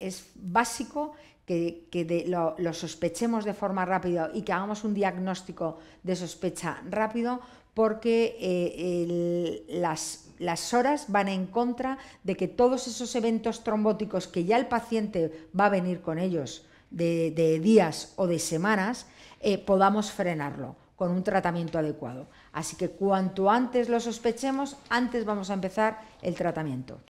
es básico que, lo, sospechemos de forma rápida y que hagamos un diagnóstico de sospecha rápido porque eh, las, horas van en contra de que todos esos eventos trombóticos que ya el paciente va a venir con ellos de, días o de semanas, eh, podamos frenarlo con un tratamiento adecuado. Así que cuanto antes lo sospechemos, antes vamos a empezar el tratamiento.